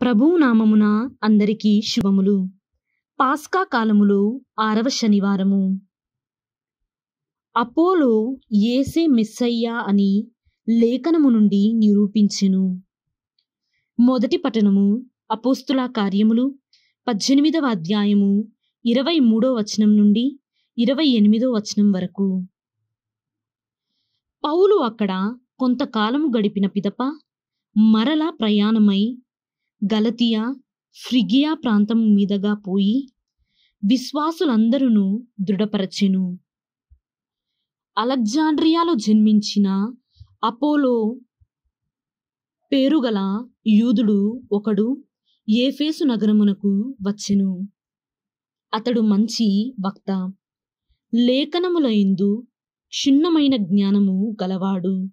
ప్రభువు నామమున అందరికీ శుభములు. పాస్కా కాలములో ఆరవ శనివారము. అపోలో ఏసే మిస్సయ్యా అని లేఖనము నుండి నిరూపించెను. మొదటి పఠనము అపోస్తుల కార్యములు పద్దెనిమిదవ అధ్యాయము ఇరవై మూడో వచనం నుండి ఇరవై ఎనిమిదో వచనం వరకు. పౌలు అక్కడ కొంతకాలము గడిపిన పిదప మరలా ప్రయాణమై గలతియా ఫ్రిగియా ప్రాంతం మీదగా పోయి విశ్వాసులందరూ దృఢపరచెను. అలెగ్జాండ్రియాలో జన్మించిన అపోలో పేరుగల యూదుడు ఒకడు ఏఫేసు నగరమునకు వచ్చెను. అతడు మంచి వక్త లేఖనముల యందు క్షుణ్ణమైన జ్ఞానము గలవాడు.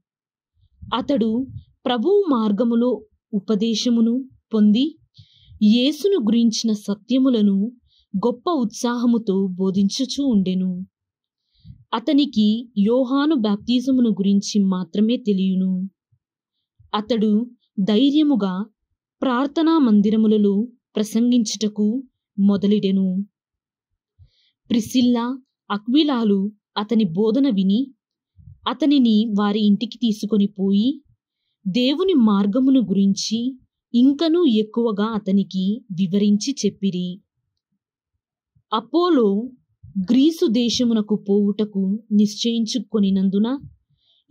అతడు ప్రభు మార్గములో ఉపదేశమును పొంది యేసును గురించిన సత్యములను గొప్ప ఉత్సాహముతో బోధించుచూ ఉండెను. అతనికి యోహాను బ్యాప్తిజమును గురించి మాత్రమే తెలియను. అతడు ధైర్యముగా ప్రార్థనా మందిరములలో ప్రసంగించుటకు మొదలెడెను. ప్రిసిల్లా అక్విలాలు అతని బోధన విని అతనిని వారి ఇంటికి తీసుకొని పోయి దేవుని మార్గమును గురించి ఇంకనూ ఎక్కువగా అతనికి వివరించి చెప్పిరి. అపోలో గ్రీసు దేశమునకు పోవుటకు నిశ్చయించుకొనినందున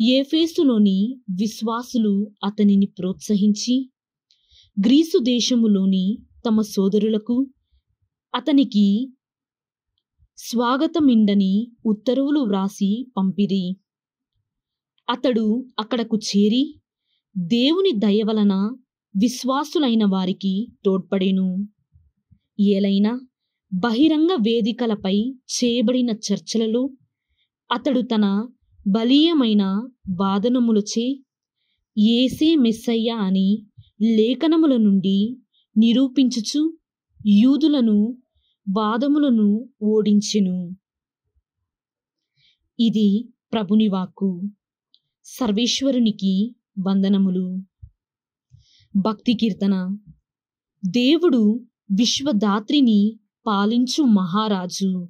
ఏఫేసులోని విశ్వాసులు అతనిని ప్రోత్సహించి గ్రీసు దేశములోని తమ సోదరులకు అతనికి స్వాగతమిండని ఉత్తర్వులు వ్రాసి పంపిరి. అతడు అక్కడకు చేరి దేవుని దయ వలన విశ్వాసులైన వారికి తోడ్పడెను. ఏలైనా బహిరంగ వేదికలపై చేయబడిన చర్చలలో అతడు తన బలీయమైన వాదనములచే ఏసే మెస్సయ్య అని లేఖనముల నుండి నిరూపించుచు యూదులను వాదములను ఓడించెను. ఇది ప్రభునివాక్కు సర్వేశ్వరునికి వందనములు. భక్తి కీర్తన. దేవుడు విశ్వదాత్రిని పాలించు మహారాజు.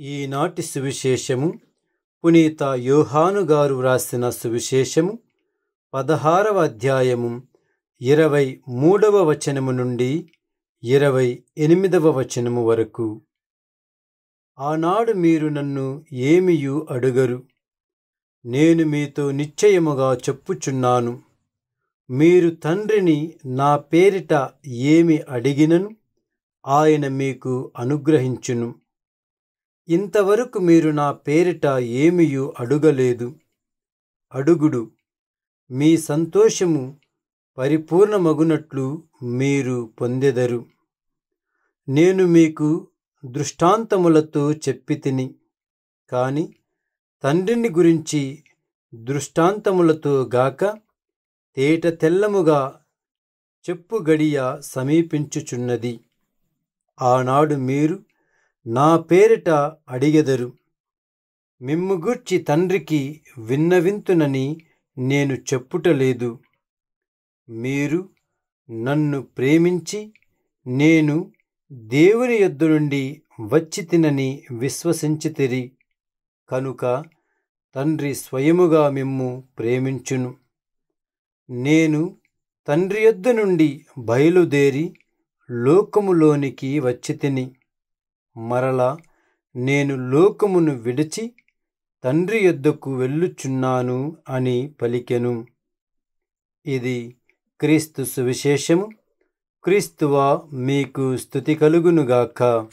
ఈనాటి సువిశేషము పునీత యోహాను గారు వ్రాసిన సువిశేషము పదహారవ అధ్యాయము ఇరవై మూడవ వచనము నుండి ఇరవై ఎనిమిదవ వచనము వరకు. ఆనాడు మీరు నన్ను ఏమియు అడుగరు. నేను మీతో నిశ్చయముగా చెప్పుచున్నాను. మీరు తండ్రిని నా పేరిట ఏమి అడిగినను ఆయన మీకు అనుగ్రహించును. ఇంతవరకు మీరు నా పేరిట ఏమియు అడుగలేదు. అడుగుడు మీ సంతోషము పరిపూర్ణమగునట్లు మీరు పొందెదరు. నేను మీకు దృష్టాంతములతో చెప్పితిని కాని తండ్రిని గురించి దృష్టాంతములతో గాక తేట తెల్లముగా చెప్పు గడియ సమీపించుచున్నది. ఆనాడు మీరు నా పేరిట అడిగెదరు. మిమ్ముగూర్చి తండ్రికి విన్నవింతునని నేను చెప్పుటలేదు. మీరు నన్ను ప్రేమించి నేను దేవుని ఎద్దు నుండి వచ్చి తినని విశ్వసించితిరి. కనుక తండ్రి స్వయముగా మిమ్ము ప్రేమించును. నేను తండ్రి యొద్ద నుండి బయలుదేరి లోకములోనికి వచ్చి తిని మరలా నేను లోకమును విడిచి తండ్రి యొద్దకు వెళ్ళుచున్నాను అని పలికెను. ఇది క్రీస్తు సువిశేషము. క్రీస్తువా మీకు స్థుతి కలుగునుగాక.